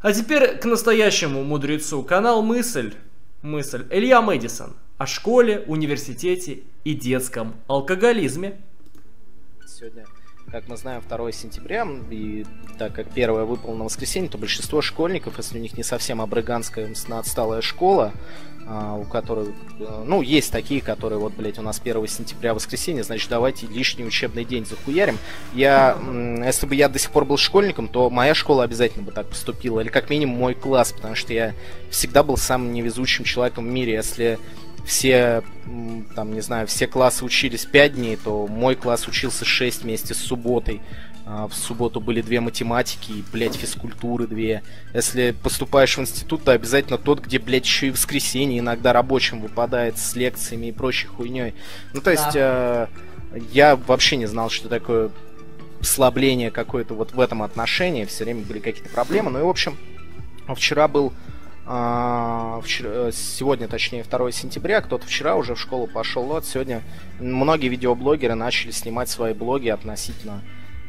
А теперь к настоящему мудрецу. Канал «Мысль». Мысль. Илья Мэдисон. О школе, университете и детском алкоголизме. Сегодня, как мы знаем, 2 сентября, и так как первое выпало на воскресенье, то большинство школьников, если у них не совсем абрыганская отсталая школа, а, у которых, э, ну, есть такие, которые, вот, блядь, у нас 1 сентября воскресенье, значит, давайте лишний учебный день захуярим. Я, если бы я до сих пор был школьником, то моя школа обязательно бы так поступила, или как минимум мой класс, потому что я всегда был самым невезучим человеком в мире. Если все, там, не знаю, все классы учились 5 дней, то мой класс учился 6 вместе с субботой. А, в субботу были две математики и, блядь, физкультуры две. Если поступаешь в институт, то обязательно тот, где, блядь, еще и воскресенье иногда рабочим выпадает с лекциями и прочей хуйней. Ну, то есть, да. э, я вообще не знал, что такое слабление какое-то вот в этом отношении. Все время были какие-то проблемы. Ну и, в общем, вчера был вчера, сегодня, точнее, 2 сентября, кто-то вчера уже в школу пошел, вот сегодня многие видеоблогеры начали снимать свои блоги относительно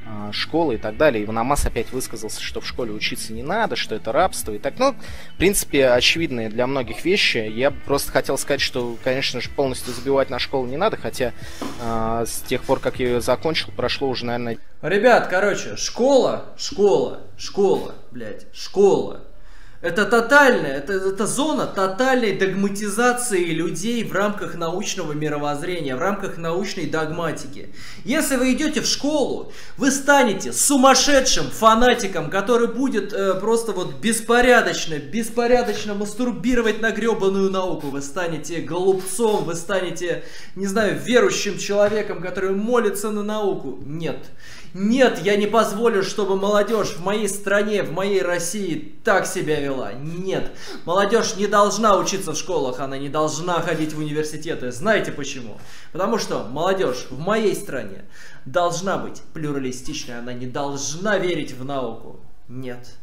а, школы и так далее. И Ванамас опять высказался, что в школе учиться не надо, что это рабство и так. Ну, в принципе, очевидные для многих вещи. Я просто хотел сказать, что, конечно же, полностью забивать на школу не надо, хотя э, с тех пор, как я ее закончил, прошло уже, наверное... Ребят, короче, школа, школа, школа, блядь, школа. Это тотальная, это, это зона тотальной догматизации людей в рамках научного мировоззрения, в рамках научной догматики. Если вы идете в школу, вы станете сумасшедшим фанатиком, который будет э, просто вот беспорядочно, беспорядочно мастурбировать на гребаную науку. Вы станете голубцом, вы станете, не знаю, верующим человеком, который молится на науку. Нет. Нет, я не позволю, чтобы молодежь в моей стране, в моей России так себя вела. Нет, молодежь не должна учиться в школах, она не должна ходить в университеты. Знаете почему? Потому что молодежь в моей стране должна быть плюралистичной, она не должна верить в науку. Нет,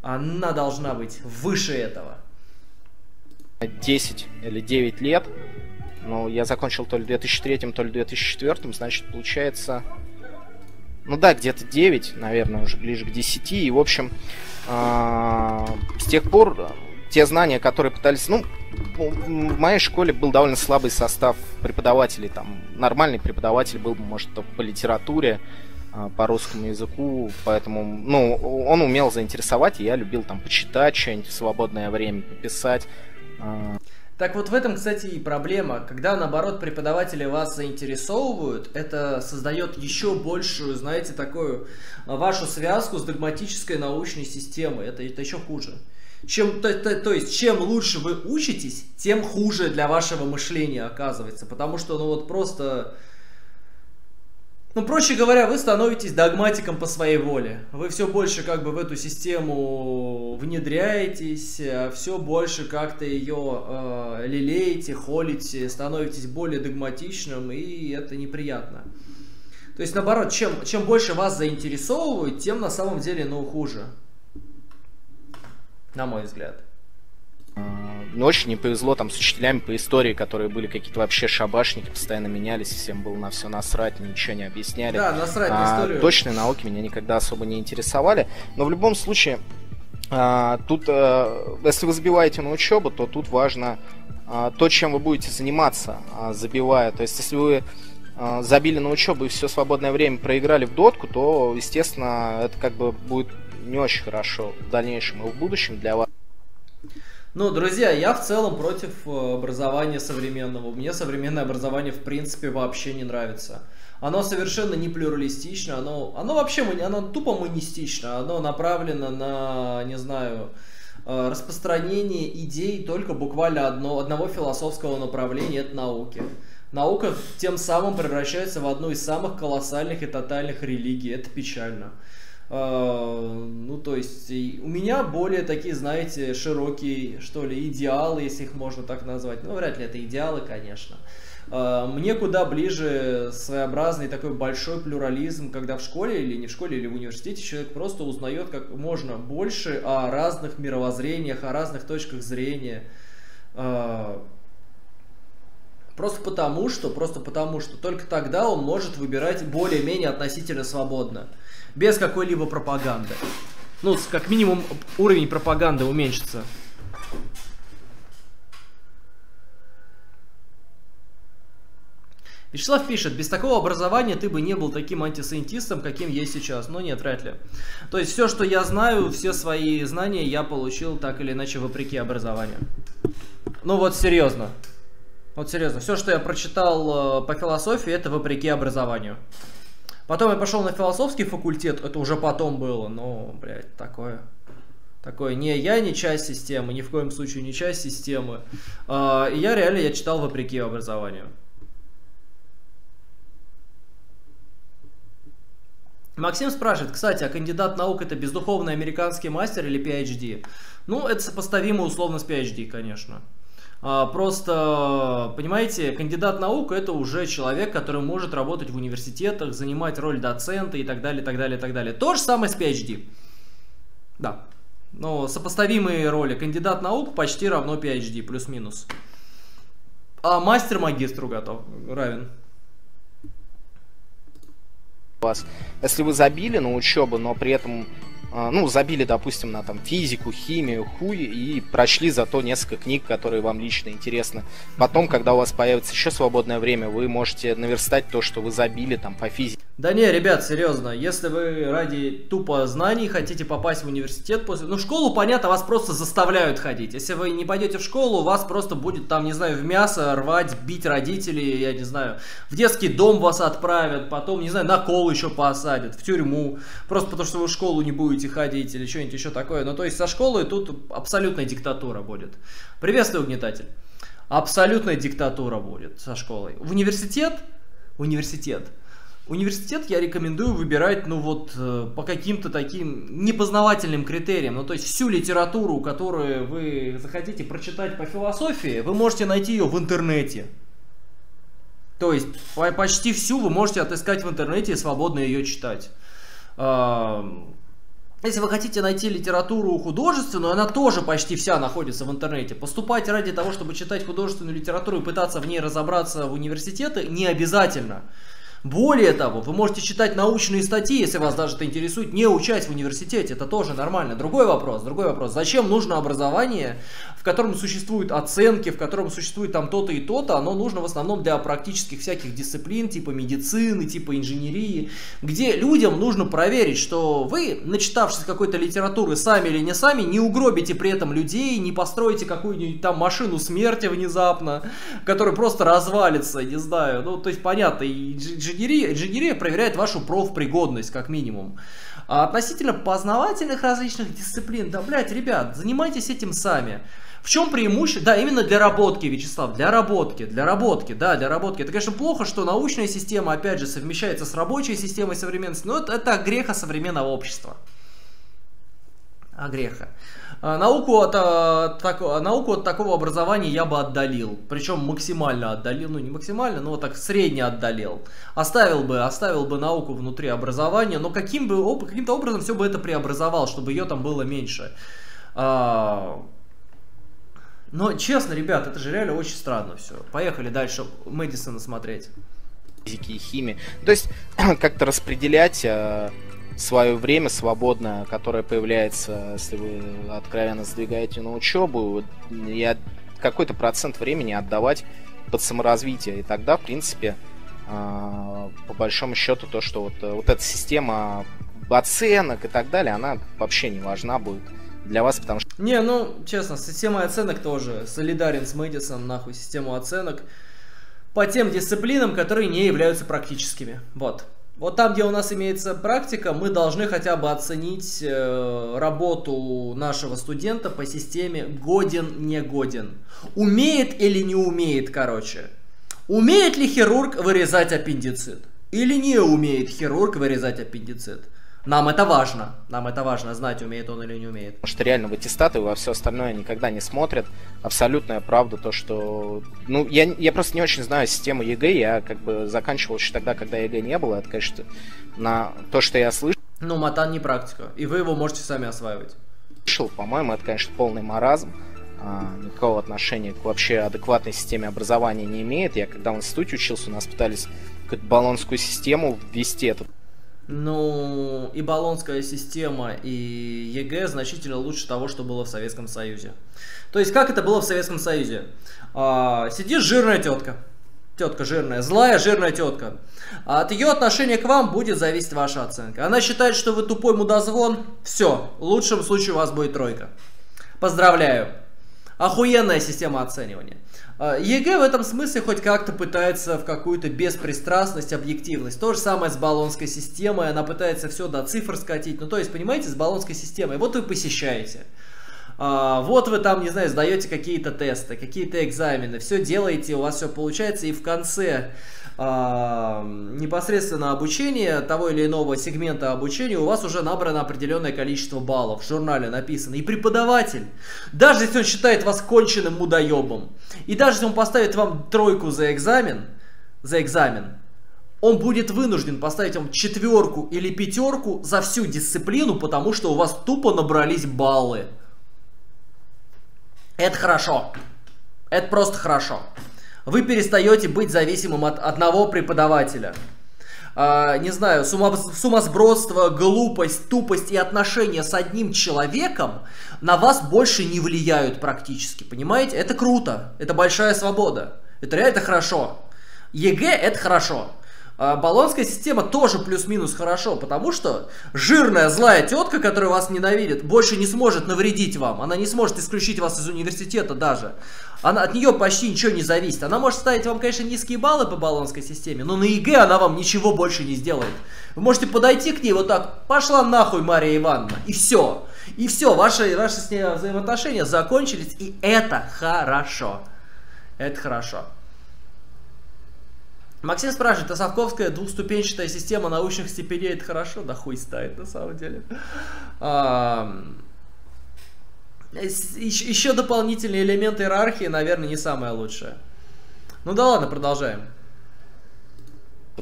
она должна быть выше этого. 10 или 9 лет, ну, я закончил то ли в 2003, то ли в 2004, значит, получается ну да, где-то 9, наверное, уже ближе к 10. И, в общем, э, с тех пор э, те знания, которые пытались... Ну, в моей школе был довольно слабый состав преподавателей. Там нормальный преподаватель был, может, по литературе, э, по русскому языку, поэтому, ну, он умел заинтересовать, и я любил там почитать что-нибудь в свободное время, пописать. Так вот в этом, кстати, и проблема. Когда, наоборот, преподаватели вас заинтересовывают, это создает еще большую, знаете, такую а, вашу связку с догматической научной системой. Это, это еще хуже. Чем, то, то, то есть, чем лучше вы учитесь, тем хуже для вашего мышления оказывается. Потому что, ну вот просто ну, проще говоря, вы становитесь догматиком по своей воле. Вы все больше как бы в эту систему внедряетесь, а все больше как-то ее э, лелеете, холите, становитесь более догматичным, и это неприятно. То есть, наоборот, чем, чем больше вас заинтересовывают, тем на самом деле, ну, хуже. На мой взгляд. Ну, очень не повезло там с учителями по истории, которые были какие-то вообще шабашники, постоянно менялись, всем было на все насрать, ничего не объясняли. Да, насрать на историю. А, точные науки меня никогда особо не интересовали. Но в любом случае, а, тут, а, если вы забиваете на учебу, то тут важно а, то, чем вы будете заниматься, забивая. То есть, если вы забили на учебу и все свободное время проиграли в дотку, то, естественно, это как бы будет не очень хорошо в дальнейшем и в будущем для вас. Ну, друзья, я в целом против э, образования современного. Мне современное образование в принципе вообще не нравится. Оно совершенно не плюралистично, оно, оно вообще оно тупо монистично, оно направлено на, не знаю, э, распространение идей только буквально одно, одного философского направления, это науки. Наука тем самым превращается в одну из самых колоссальных и тотальных религий. Это печально. А, ну, то есть, у меня более такие, знаете, широкие, что ли, идеалы, если их можно так назвать. Ну, вряд ли это идеалы, конечно. А, мне куда ближе своеобразный такой большой плюрализм, когда в школе или не в школе, или в университете человек просто узнает как можно больше о разных мировоззрениях, о разных точках зрения. Просто потому что, просто потому что только тогда он может выбирать более-менее относительно свободно без какой-либо пропаганды. Ну, как минимум, уровень пропаганды уменьшится. Вячеслав пишет, без такого образования ты бы не был таким антисайентистом, каким есть сейчас. Но нет, вряд ли. То есть все, что я знаю, все свои знания я получил так или иначе вопреки образованию. Ну вот серьезно. Вот серьезно. Все, что я прочитал э, по философии, это вопреки образованию. Потом я пошел на философский факультет, это уже потом было, но, блядь, такое. Такое, не я не часть системы, ни в коем случае не часть системы. А, и я реально, я читал вопреки образованию. Максим спрашивает, кстати, а кандидат наук это бездуховный американский мастер или PhD? Ну, это сопоставимо условно с PhD, конечно. А, просто, понимаете, кандидат наук это уже человек, который может работать в университетах, занимать роль доцента и так далее, так далее, так далее. То же самое с PhD. Да. Но сопоставимые роли. Кандидат наук почти равно PhD, плюс-минус. А мастер магистру готов, равен вас. Если вы забили на учебу, но при этом ну, забили, допустим, на там физику, химию, хуй, и прочли зато несколько книг, которые вам лично интересны. Потом, когда у вас появится еще свободное время, вы можете наверстать то, что вы забили там по физике. Да не, ребят, серьезно, если вы ради тупо знаний хотите попасть в университет после... Ну, в школу, понятно, вас просто заставляют ходить. Если вы не пойдете в школу, вас просто будет там, не знаю, в мясо рвать, бить родителей, я не знаю, в детский дом вас отправят, потом, не знаю, на кол еще посадят, в тюрьму, просто потому что вы в школу не будете ходить или что-нибудь еще такое. Ну, то есть со школы тут абсолютная диктатура будет. Приветствую, угнетатель. Абсолютная диктатура будет со школой. В университет, университет – Университет я рекомендую выбирать, ну вот, э, по каким-то таким непознавательным критериям. Ну, то есть всю литературу, которую вы захотите прочитать по философии, вы можете найти ее в интернете. То есть почти всю вы можете отыскать в интернете и свободно ее читать. Если вы хотите найти литературу художественную, она тоже почти вся находится в интернете. Поступать ради того, чтобы читать художественную литературу и пытаться в ней разобраться в университеты, не обязательно. Более того, вы можете читать научные статьи, если вас даже это интересует, не учась в университете, это тоже нормально. Другой вопрос, другой вопрос, зачем нужно образование, в котором существуют оценки, в котором существует там то-то и то-то, оно нужно в основном для практических всяких дисциплин, типа медицины, типа инженерии, где людям нужно проверить, что вы, начитавшись какой-то литературы сами или не сами, не угробите при этом людей, не построите какую-нибудь там машину смерти внезапно, которая просто развалится, не знаю, ну, то есть понятно, и инженерия, инженерия проверяет вашу профпригодность, как минимум. А относительно познавательных различных дисциплин, да, блядь, ребят, занимайтесь этим сами. В чем преимущество? Да, именно для работки, Вячеслав, для работки, для работки, да, для работки. Это, конечно, плохо, что научная система, опять же, совмещается с рабочей системой современности, но это, это греха современного общества. А греха. А, науку от, а, так, науку от такого образования я бы отдалил. Причем максимально отдалил. Ну, не максимально, но так средне отдалил. Оставил бы, оставил бы науку внутри образования, но каким бы, каким-то образом все бы это преобразовал, чтобы ее там было меньше. Но честно, ребят, это же реально очень странно все. Поехали дальше Мэдисона смотреть. Физики и химии. То есть как-то распределять свое время свободное, которое появляется, если вы откровенно сдвигаете на учебу, и какой-то процент времени отдавать под саморазвитие. И тогда, в принципе, а, по большому счету, то, что вот, вот эта система оценок и так далее, она вообще не важна будет для вас, потому что... Не, ну, честно, с системой оценок тоже солидарен с Мэдисоном, нахуй, систему оценок по тем дисциплинам, которые не являются практическими. Вот. Вот там, где у нас имеется практика, мы должны хотя бы оценить э, работу нашего студента по системе годен-не годен. Умеет или не умеет, короче. Умеет ли хирург вырезать аппендицит? Или не умеет хирург вырезать аппендицит? Нам это важно. Нам это важно знать, умеет он или не умеет. Потому что реально в аттестаты во все остальное никогда не смотрят. Абсолютная правда то, что... Ну, я, я просто не очень знаю систему ЕГЭ. Я как бы заканчивал еще тогда, когда ЕГЭ не было. Это, конечно, на то, что я слышал. Ну, матан не практика. И вы его можете сами осваивать. Слышал, по-моему, это, конечно, полный маразм. А, никакого отношения к вообще адекватной системе образования не имеет. Я когда в институте учился, у нас пытались какую-то болонскую систему ввести. Это Ну, и болонская система, и ЕГЭ значительно лучше того, что было в Советском Союзе. То есть, как это было в Советском Союзе? А, сидит жирная тетка. Тетка жирная, злая жирная тетка. А от ее отношения к вам будет зависеть ваша оценка. Она считает, что вы тупой мудозвон. Все, в лучшем случае у вас будет тройка. Поздравляю. Охуенная система оценивания. А, ЕГЭ в этом смысле хоть как-то пытается в какую-то беспристрастность, объективность. То же самое с болонской системой, она пытается все до цифр скатить. Ну, то есть, понимаете, с болонской системой. Вот вы посещаете. А, вот вы там, не знаю, сдаете какие-то тесты, какие-то экзамены, все делаете, у вас все получается, и в конце а, непосредственно обучения того или иного сегмента обучения у вас уже набрано определенное количество баллов. В журнале написано. И преподаватель, даже если он считает вас конченным мудоебом, и даже если он поставит вам тройку за экзамен, за экзамен, он будет вынужден поставить вам четверку или пятерку за всю дисциплину, потому что у вас тупо набрались баллы. Это хорошо. Это просто хорошо вы перестаете быть зависимым от одного преподавателя. А, не знаю, сумасбродство, глупость, тупость и отношения с одним человеком на вас больше не влияют практически, понимаете? Это круто, это большая свобода, это реально хорошо. ЕГЭ это хорошо. А, болонская система тоже плюс-минус хорошо, потому что жирная злая тетка, которая вас ненавидит, больше не сможет навредить вам. Она не сможет исключить вас из университета даже. Она, от нее почти ничего не зависит. Она может ставить вам, конечно, низкие баллы по болонской системе, но на ЕГЭ она вам ничего больше не сделает. Вы можете подойти к ней вот так, пошла нахуй, Мария Ивановна, и все. И все, ваши, ваши с ней взаимоотношения закончились, и это хорошо. Это хорошо. Максим спрашивает, а Совковская двухступенчатая система научных стипендий это хорошо? Да хуй ставит на самом деле. А, еще дополнительные элементы иерархии, наверное, не самое лучшее. Ну да ладно, продолжаем.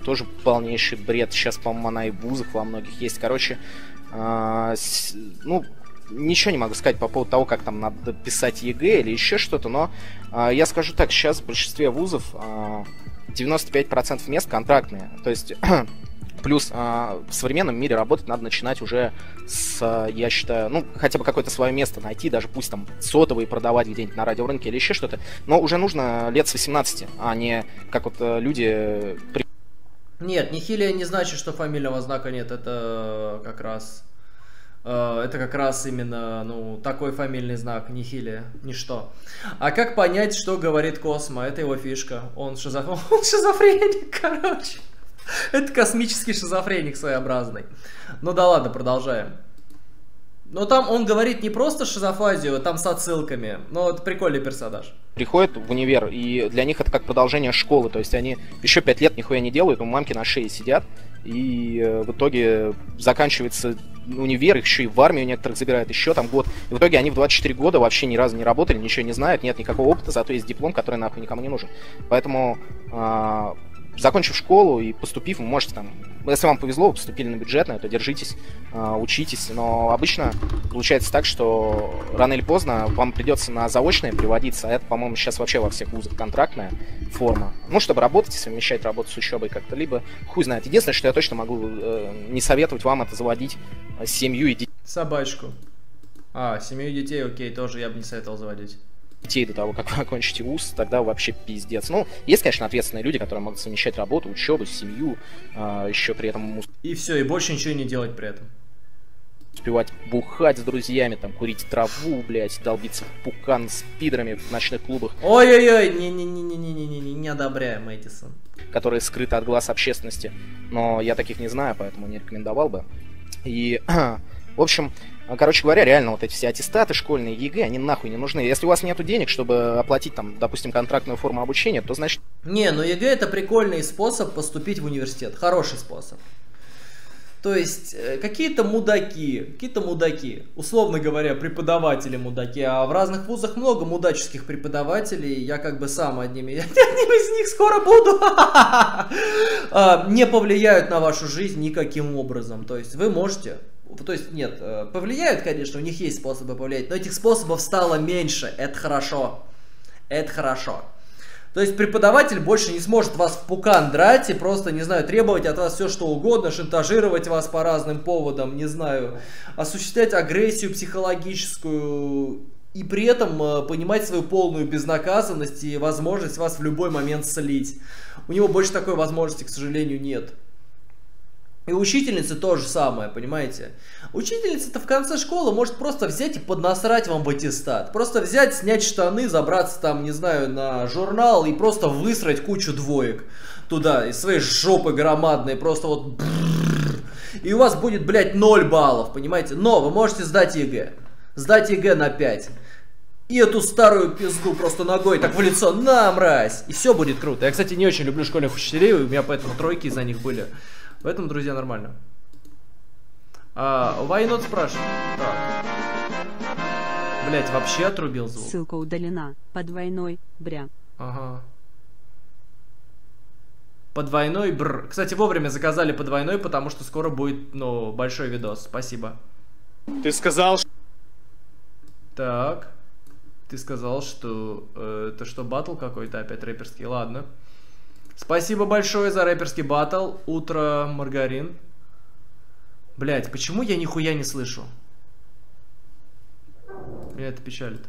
Тоже полнейший бред. Сейчас, по-моему, она и в вузах во многих есть. Короче, э, с, ну, ничего не могу сказать по поводу того, как там надо писать ЕГЭ или еще что-то, но э, я скажу так, сейчас в большинстве вузов э, 95% мест контрактные. То есть Плюс э, в современном мире работать надо начинать уже с, я считаю, ну, хотя бы какое-то свое место найти, даже пусть там сотовые продавать где-нибудь на радиорынке или еще что-то. Но уже нужно лет с 18, а не как вот э, люди... Нет, нихилия не значит, что фамильного знака нет. Это как раз... Э, это как раз именно, ну, такой фамильный знак, нихилия, ничто. А как понять, что говорит Космо? Это его фишка. Он, шизоф... Он шизофреник, короче. Это космический шизофреник своеобразный. Ну да ладно, продолжаем. Но там он говорит не просто шизофазию, там с отсылками. Но это прикольный персонаж. Приходят в универ, и для них это как продолжение школы. То есть они еще пять лет нихуя не делают, у мамки на шее сидят. И э, в итоге заканчивается универ, их еще и в армию некоторых забирают, еще там год. И в итоге они в 24 года вообще ни разу не работали, ничего не знают, нет никакого опыта, зато есть диплом, который нахуй никому не нужен. Поэтому э, закончив школу и поступив, вы можете там, если вам повезло, вы поступили на бюджетное, то держитесь, э, учитесь. Но обычно получается так, что рано или поздно вам придется на заочное приводиться, а это, по-моему, сейчас вообще во всех вузах контрактная форма. Ну, чтобы работать и совмещать работу с учебой как-то, либо хуй знает. Единственное, что я точно могу э, не советовать вам, это заводить э, семью и детей. Собачку. А, семью и детей, окей, тоже я бы не советовал заводить детей до того, как вы окончите вуз, тогда вообще пиздец. Ну, есть, конечно, ответственные люди, которые могут совмещать работу, учебу, семью, э, еще при этом... И все, и больше ничего не делать при этом. Успевать бухать с друзьями, там, курить траву, блядь, долбиться в пукан с пидрами в ночных клубах. Ой-ой-ой, не-не-не-не-не-не, не одобряем, Мэддисон. Которые скрыты от глаз общественности. Но я таких не знаю, поэтому не рекомендовал бы. И, в общем, а, короче говоря, реально вот эти все аттестаты школьные, ЕГЭ, они нахуй не нужны. Если у вас нету денег, чтобы оплатить там, допустим, контрактную форму обучения, то значит... Не, ну ЕГЭ это прикольный способ поступить в университет, хороший способ. То есть э, какие-то мудаки, какие-то мудаки, условно говоря, преподаватели мудаки, а в разных вузах много мудаческих преподавателей, я как бы сам одним, одним из них скоро буду, а, не повлияют на вашу жизнь никаким образом. То есть вы можете то есть, нет, э, повлияют, конечно, у них есть способы повлиять, но этих способов стало меньше, это хорошо. Это хорошо. То есть преподаватель больше не сможет вас в пукан драть и просто, не знаю, требовать от вас все что угодно, шантажировать вас по разным поводам, не знаю, осуществлять агрессию психологическую и при этом э, понимать свою полную безнаказанность и возможность вас в любой момент слить. У него больше такой возможности, к сожалению, нет. И учительницы то же самое, понимаете? Учительница-то в конце школы может просто взять и поднасрать вам в аттестат. Просто взять, снять штаны, забраться там, не знаю, на журнал и просто высрать кучу двоек туда, из своей жопы громадной, просто вот... И у вас будет, блядь, 0 баллов, понимаете? Но вы можете сдать ЕГЭ. Сдать ЕГЭ на 5. И эту старую пизду просто ногой так в лицо, на, мразь! И все будет круто. Я, кстати, не очень люблю школьных учителей, у меня поэтому тройки из-за них были. Поэтому, друзья, нормально. А, Whynot спрашивает. Так. Блять, вообще отрубил звук. Ссылка удалена. По двойной, бря. Ага. По двойной бр. Кстати, вовремя заказали по двойной, потому что скоро будет, ну, большой видос. Спасибо. Ты сказал, что... Так. Ты сказал, что э, это что, батл какой-то опять рэперский? Ладно. Спасибо большое за рэперский батл. Утро, Маргарин. Блять, почему я нихуя не слышу? Меня это печалит.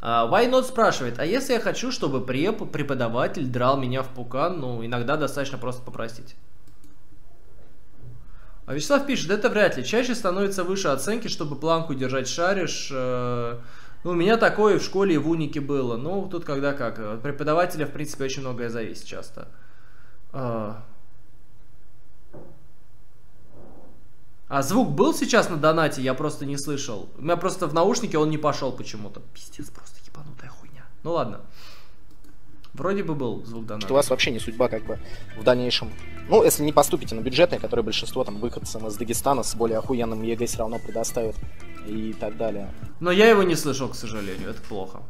Uh, Why Not спрашивает, а если я хочу, чтобы преп, преподаватель драл меня в пукан, ну, иногда достаточно просто попросить. А Вячеслав пишет, это вряд ли. Чаще становится выше оценки, чтобы планку держать шаришь. Э, ну, у меня такое в школе и в унике было. Ну, тут когда как. От преподавателя, в принципе, очень многое зависит часто. А, а звук был сейчас на донате, я просто не слышал. У меня просто в наушнике он не пошел почему-то. Пиздец, просто ебанутая хуйня. Ну ладно. Вроде бы был звук доната. У вас вообще не судьба как бы в дальнейшем. Ну, если не поступите на бюджетные, которые большинство там выходцам из Дагестана с более охуенным ЕГЭ все равно предоставят и так далее. Но я его не слышал, к сожалению, это плохо.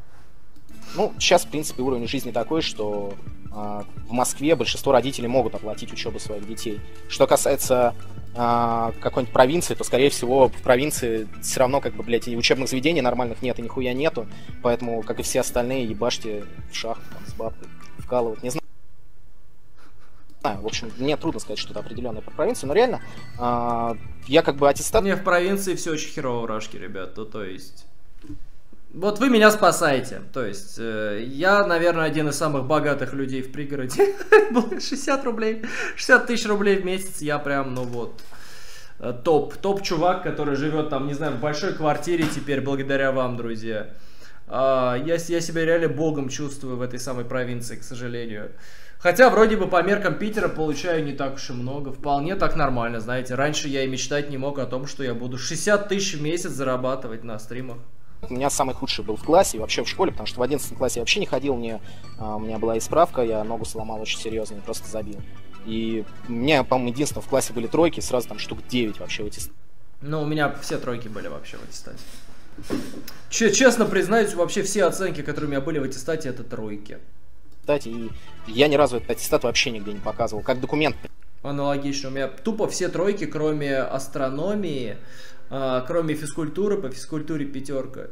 Ну, сейчас, в принципе, уровень жизни такой, что э, в Москве большинство родителей могут оплатить учебу своих детей. Что касается э, какой-нибудь провинции, то, скорее всего, в провинции все равно, как бы, блядь, и учебных заведений нормальных нет, и нихуя нету. Поэтому, как и все остальные, ебашьте в шахту там, с бабкой, вкалывать. Не знаю в общем, мне трудно сказать что-то определенное про провинцию, но реально, э, я как бы аттестат... Не, в провинции все очень херово, рашки, ребят, ну, то есть... Вот вы меня спасаете. То есть, э, я, наверное, один из самых богатых людей в пригороде. 60 рублей, 60 тысяч рублей в месяц. Я прям, ну вот, э, топ. Топ-чувак, который живет там, не знаю, в большой квартире теперь, благодаря вам, друзья. Э, я, я себя реально богом чувствую в этой самой провинции, к сожалению. Хотя вроде бы по меркам Питера получаю не так уж и много. Вполне так нормально, знаете. Раньше я и мечтать не мог о том, что я буду 60 тысяч в месяц зарабатывать на стримах. У меня самый худший был в классе и вообще в школе, потому что в 11 классе я вообще не ходил, мне, а, у меня была исправка, я ногу сломал очень серьезно и просто забил. И у меня, по-моему, единственное в классе были тройки, сразу там штук 9 вообще в аттестате. Ну, у меня все тройки были вообще в аттестате. Честно признаюсь, вообще все оценки, которые у меня были в аттестате, это тройки. Кстати, и я ни разу этот аттестат вообще нигде не показывал, как документ. Аналогично. У меня тупо все тройки, кроме астрономии, кроме физкультуры, по физкультуре пятерка.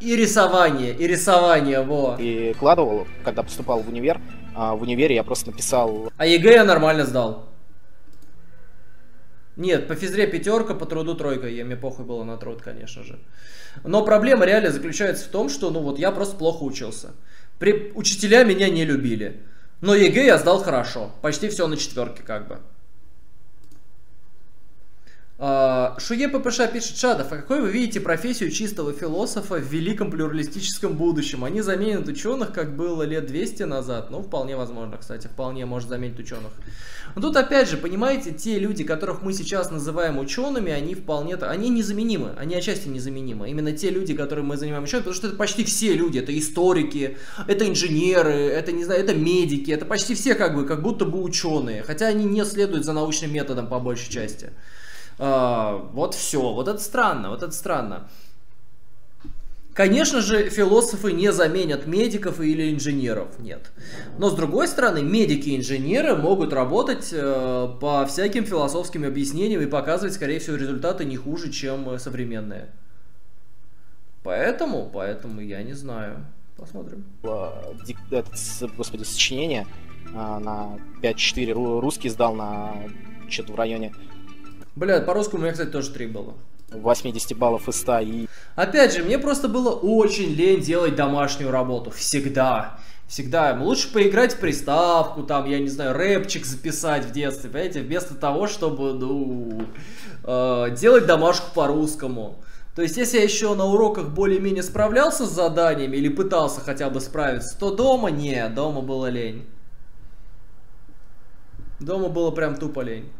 И рисование, и рисование, во. И кладывал, когда поступал в универ. А в универе я просто написал... А ЕГЭ я нормально сдал. Нет, по физре пятерка, по труду тройка. Я, мне похуй было на труд, конечно же. Но проблема реально заключается в том, что, ну вот, я просто плохо учился. При... Учителя меня не любили. Но ЕГЭ я сдал хорошо. Почти все на четверке, как бы. А, Шуе ППШ пишет, Шадов, а какой вы видите профессию чистого философа в великом плюралистическом будущем? Они заменят ученых, как было лет 200 назад? Ну, вполне возможно, кстати, вполне может заменить ученых. Но тут опять же, понимаете, те люди, которых мы сейчас называем учеными, они вполне, они незаменимы, они отчасти незаменимы. Именно те люди, которые мы занимаем учеными, потому что это почти все люди, это историки, это инженеры, это, не знаю, это медики, это почти все как бы, как будто бы ученые, хотя они не следуют за научным методом по большей части. А, вот все. Вот это странно, вот это странно. Конечно же, философы не заменят медиков или инженеров, нет. Но с другой стороны, медики и инженеры могут работать э, по всяким философским объяснениям и показывать, скорее всего, результаты не хуже, чем современные. Поэтому, поэтому я не знаю. Посмотрим. э, с- господи, сочинение э, на 5-4 ру- русский сдал на что-то в районе Бля, по-русскому у меня, кстати, тоже 3 было. 80 баллов из 100 и Опять же, мне просто было очень лень делать домашнюю работу. Всегда. Всегда. Лучше поиграть в приставку, там, я не знаю, рэпчик записать в детстве, понимаете, вместо того, чтобы, ну, э, делать домашку по-русскому. То есть, если я еще на уроках более-менее справлялся с заданиями или пытался хотя бы справиться, то дома не, дома было лень. Дома было прям тупо лень.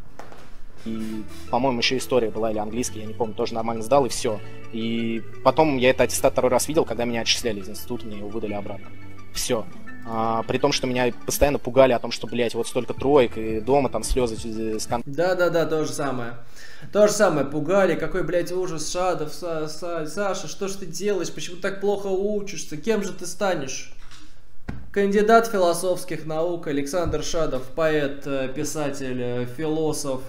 И, по-моему, еще история была или английский, я не помню, тоже нормально сдал, и все. И потом я этот аттестат второй раз видел, когда меня отчисляли из института, мне его выдали обратно. Все. при том, что меня постоянно пугали о том, что, блядь, вот столько троек, и дома там слезы э, с кон- Да-да-да, то же самое. То же самое, пугали, какой, блядь, ужас, Шадов, Са- Са- Саша, что ж ты делаешь, почему так плохо учишься, кем же ты станешь? Кандидат философских наук Александр Шадов, поэт, э, писатель, э, философ,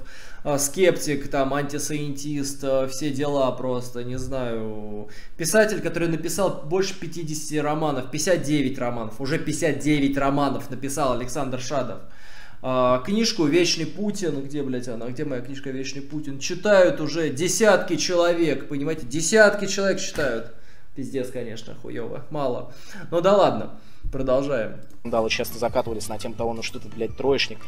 э, скептик, там, антисайентист, э, все дела просто, не знаю. Писатель, который написал больше 50 романов, 59 романов, уже 59 романов написал Александр Шадов. А, книжку «Вечный Путин», где, блядь, она, где моя книжка «Вечный Путин», читают уже десятки человек, понимаете, десятки человек читают. Пиздец, конечно, хуево, мало. Ну да ладно, продолжаем. скандалы часто закатывались на тему того, ну что ты, блядь, троечник.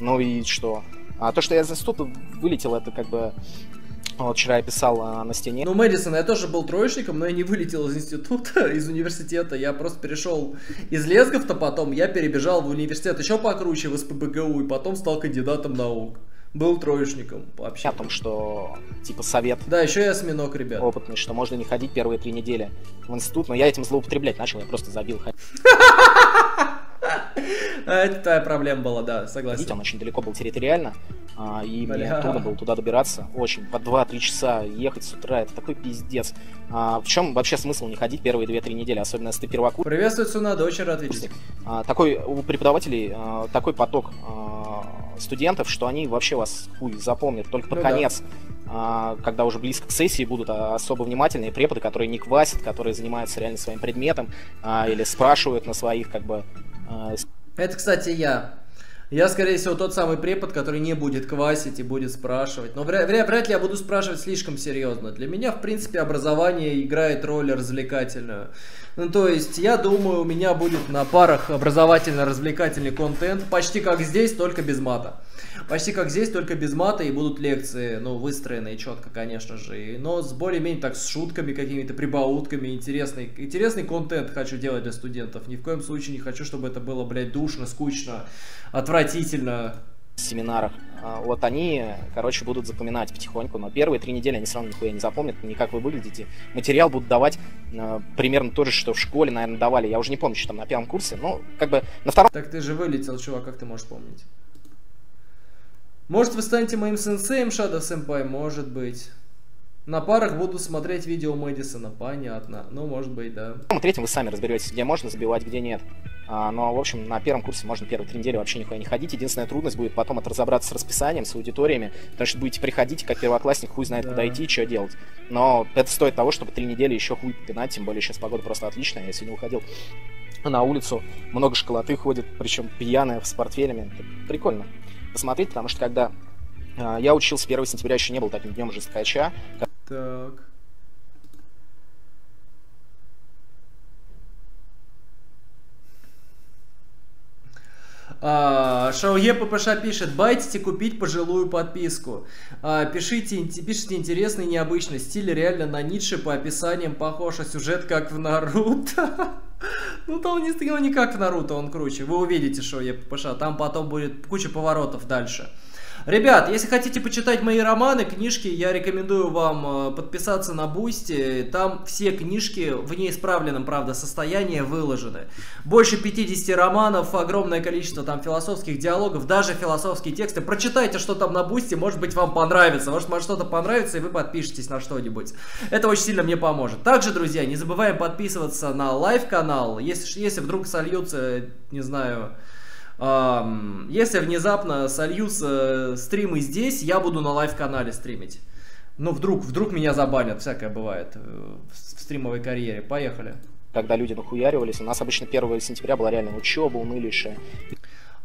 Ну и что? А то, что я из института вылетел, это как бы... Вот вчера я писал а, на стене. Ну, Мэдисон, я тоже был троечником, но я не вылетел из института, из университета. Я просто перешел из Лесгов-то потом, я перебежал в университет еще покруче, в СПБГУ, и потом стал кандидатом наук. Был троечником вообще. о том, что типа совет Да, еще я осьминог, ребят. опытный, что можно не ходить первые три недели в институт, но я этим злоупотреблять начал, я просто забил ходить, Это твоя проблема была, да, он согласен. очень далеко был территориально, а, и мне трудно было туда добираться, очень, по 2-3 часа ехать с утра, это такой пиздец. А, в чем вообще смысл не ходить первые 2-3 недели, особенно если ты первокурсник? Приветствую, Цунада, очень рад видеть. А, такой у преподавателей а, такой поток а, студентов, что они вообще вас хуй запомнят только под Ну конец, а, когда уже близко к сессии будут а, особо внимательные преподы, которые не квасят, которые занимаются реально своим предметом а, или спрашивают на своих как бы а, Это, кстати, я. Я, скорее всего, тот самый препод, который не будет квасить и будет спрашивать. Но вряд- вряд ли я буду спрашивать слишком серьезно. Для меня, в принципе, образование играет роль развлекательную. Ну, то есть, я думаю, у меня будет на парах образовательно-развлекательный контент, почти как здесь, только без мата. Почти как здесь, только без мата, и будут лекции, ну, выстроенные четко, конечно же, но с более-менее так, с шутками какими-то, прибаутками, интересный, интересный контент хочу делать для студентов. Ни в коем случае не хочу, чтобы это было, блядь, душно, скучно, отвратительно. семинарах. А, Вот они, короче, будут запоминать потихоньку, но первые три недели они все равно нихуя не запомнят, ни как вы выглядите. Материал будут давать э, примерно то же, что в школе, наверное, давали. Я уже не помню, что там на первом курсе, но как бы на втором Так ты же вылетел, чувак, как ты можешь помнить? Может, вы станете моим сенсеем, Shadow Senpai? Может быть. На парах буду смотреть видео Мэдисона, понятно. Ну, может быть, да. и третьем вы сами разберетесь, где можно забивать, где нет. А, но, в общем, на первом курсе можно первые три недели вообще нихуя не ходить. Единственная трудность будет потом это разобраться с расписанием, с аудиториями, потому что будете приходить, как первоклассник, хуй знает, Да. куда идти, что делать. Но это стоит того, чтобы три недели еще хуй попинать, тем более сейчас погода просто отличная. Я сегодня уходил на улицу, много шоколады ходит, причем пьяная, с портфелями. Это прикольно посмотреть, потому что когда а, я учился 1 сентября, еще не был таким днем жесткача, Так. А, Шауе ППШ пишет, байтите купить пожилую подписку. А, пишите, пишите интересный, необычный стиль, реально на Ницше по описаниям похож, а сюжет как в Наруто. Ну, он не, он не как в Наруто, он круче. Вы увидите, что я ППШ. Там потом будет куча поворотов дальше. Ребят, если хотите почитать мои романы, книжки, я рекомендую вам э, подписаться на Boosty. Там все книжки в неисправленном, правда, состоянии выложены. Больше 50 романов, огромное количество там философских диалогов, даже философские тексты. Прочитайте, что там на Boosty, может быть, вам понравится. Может, может что-то понравится, и вы подпишетесь на что-нибудь. Это очень сильно мне поможет. Также, друзья, не забываем подписываться на лайв-канал. Если, если вдруг сольются, не знаю... Если внезапно сольются стримы здесь, я буду на лайв-канале стримить. Ну, вдруг, вдруг меня забанят, всякое бывает э, в, в стримовой карьере. Поехали. когда люди нахуяривались. У нас обычно 1 сентября была реально учеба унылейшая.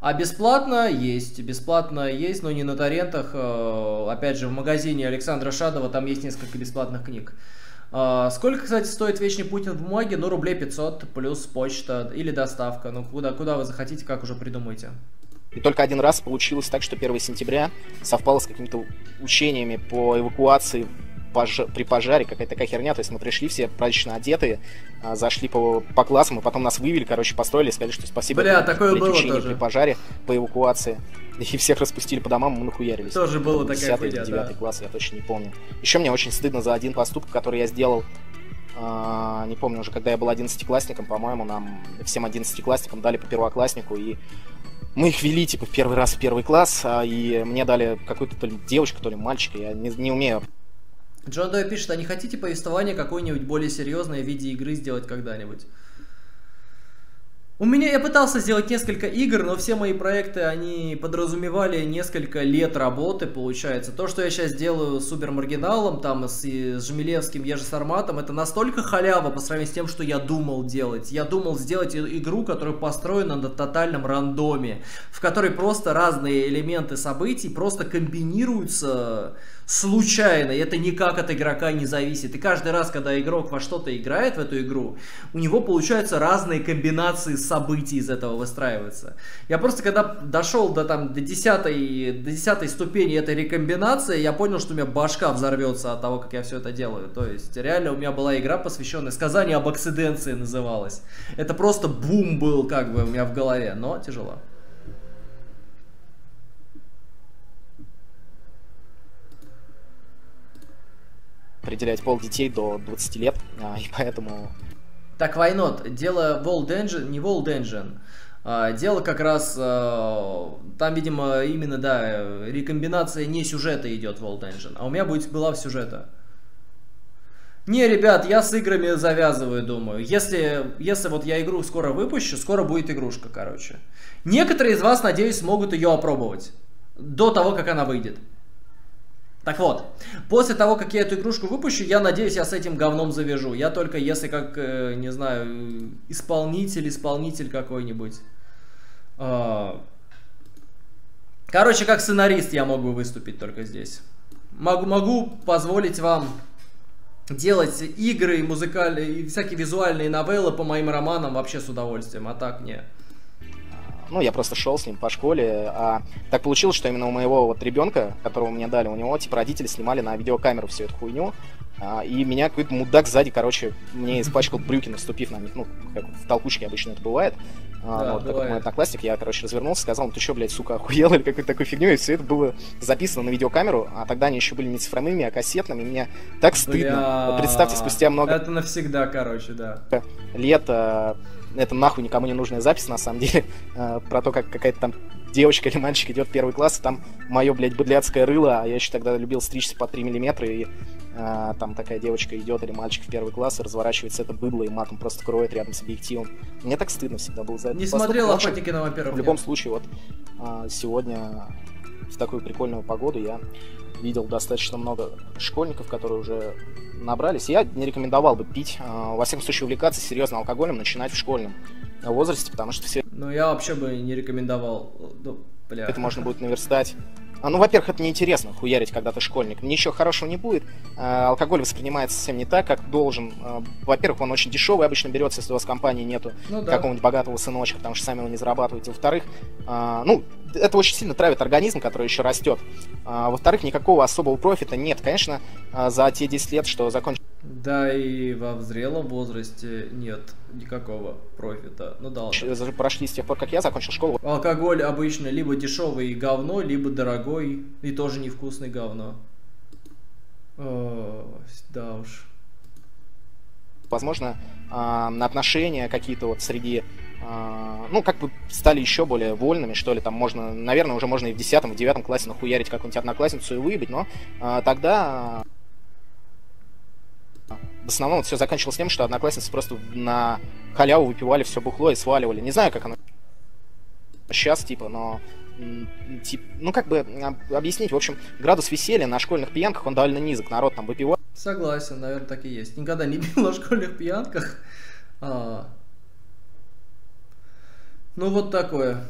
А бесплатно есть, бесплатно есть, но не на торрентах. Э, опять же, в магазине Александра Шадова там есть несколько бесплатных книг. А, сколько, кстати, стоит Вечный Путин в бумаге? Ну, рублей 500 плюс почта или доставка. Ну, куда, куда вы захотите, как уже придумайте. И только один раз получилось так, что 1 сентября совпало с какими-то учениями по эвакуации пож... при пожаре, какая-то такая херня. То есть мы пришли все празднично одетые, а, зашли по, по классам, и потом нас вывели, короче, построили, сказали, что спасибо Бля, такое было тоже. при пожаре, по эвакуации. И всех распустили по домам, мы нахуярились. Тоже было такая хуйня, 9 да. класс, я точно не помню. Еще мне очень стыдно за один поступок, который я сделал Uh, не помню уже, когда я был одиннадцатиклассником, по-моему, нам всем одиннадцатиклассникам дали по первокласснику, и мы их вели, типа, в первый раз в первый класс, а, и мне дали какую-то то ли девочку, то ли мальчика, я не, не умею Джон Дой пишет, а не хотите повествование какое-нибудь более серьезное в виде игры сделать когда-нибудь? У меня я пытался сделать несколько игр, но все мои проекты, они подразумевали несколько лет работы, получается. То, что я сейчас делаю с Супер Маргиналом, там, с, с Жмелевским, Ежи Сарматом, это настолько халява по сравнению с тем, что я думал делать. Я думал сделать игру, которая построена на тотальном рандоме, в которой просто разные элементы событий просто комбинируются случайно, и это никак от игрока не зависит. И каждый раз, когда игрок во что-то играет в эту игру, у него получаются разные комбинации событий из этого выстраиваются. Я просто когда дошел до там до десятой, до десятой ступени этой рекомбинации, я понял, что у меня башка взорвется от того, как я все это делаю. То есть реально у меня была игра, посвященная сказание об акциденции называлась. Это просто бум был как бы у меня в голове, но тяжело. Определять пол детей до 20 лет, а, и поэтому... Так, Вайнот, дело World Engine, не World Engine, а, дело как раз, а, там, видимо, именно, да, рекомбинация не сюжета идет World Engine, а у меня будет, была в сюжета. Не, ребят, я с играми завязываю, думаю. Если, если вот я игру скоро выпущу, скоро будет игрушка, короче. Некоторые из вас, надеюсь, смогут ее опробовать до того, как она выйдет. Так вот, после того, как я эту игрушку выпущу, я надеюсь, я с этим говном завяжу. Я только если как, э, не знаю, исполнитель, исполнитель какой-нибудь. А, короче, как сценарист я могу выступить только здесь. Могу, могу позволить вам делать игры, музыкальные, всякие визуальные новеллы по моим романам вообще с удовольствием, а так нет ну, я просто шел с ним по школе, а так получилось, что именно у моего вот ребенка, которого мне дали, у него, типа, родители снимали на видеокамеру всю эту хуйню, а, и меня какой-то мудак сзади, короче, мне испачкал брюки, наступив на них, ну, как в толкучке обычно это бывает. А, да, вот, как мой одноклассник, я, короче, развернулся, сказал, ну ты что, блядь, сука, охуел или какой-то такой фигней, и все это было записано на видеокамеру, а тогда они еще были не цифровыми, а кассетными, и мне так стыдно. Бля... Вот представьте, спустя много... Это навсегда, короче, да. Лет это нахуй никому не нужная запись, на самом деле, э, про то, как какая-то там девочка или мальчик идет в первый класс, и там мое, блядь, быдляцкое рыло, а я еще тогда любил стричься по 3 миллиметра, и а, там такая девочка идет или мальчик в первый класс, и разворачивается это быдло, и матом просто кроет рядом с объективом. Мне так стыдно всегда было за это. Не смотрел охотники на вампиров. В любом случае, вот а, сегодня в такую прикольную погоду я видел достаточно много школьников, которые уже набрались. Я не рекомендовал бы пить, а, во всяком случае увлекаться серьезно алкоголем, начинать в школьном возрасте, потому что все... Ну, я вообще бы не рекомендовал. Ну, бля. Это можно будет наверстать. А, ну, во-первых, это неинтересно хуярить, когда ты школьник. Ничего хорошего не будет. А, алкоголь воспринимается совсем не так, как должен. А, во-первых, он очень дешевый, обычно берется, если у вас в компании нету ну, да. какого-нибудь богатого сыночка, потому что сами его не зарабатываете. Во-вторых, а, ну, это очень сильно травит организм, который еще растет. А, во-вторых, никакого особого профита нет. Конечно, а, за те 10 лет, что закончил... Да, и во взрелом возрасте нет никакого профита. Ну да ладно. Прошли с тех пор, как я закончил школу. Алкоголь обычно либо дешевый говно, либо дорогой и тоже невкусный говно. О, да уж. Возможно, а, отношения какие-то вот среди а, ну, как бы стали еще более вольными, что ли, там можно, наверное, уже можно и в 10 в 9 классе нахуярить какую-нибудь одноклассницу и выебить, но а, тогда в основном все заканчивалось тем, что одноклассницы просто на халяву выпивали все бухло и сваливали. Не знаю, как оно сейчас, типа, но тип, ну, как бы объяснить, в общем, градус веселья на школьных пьянках, он довольно низок, народ там выпивает. Согласен, наверное, так и есть. Никогда не пил на школьных пьянках, А. Ну вот такое.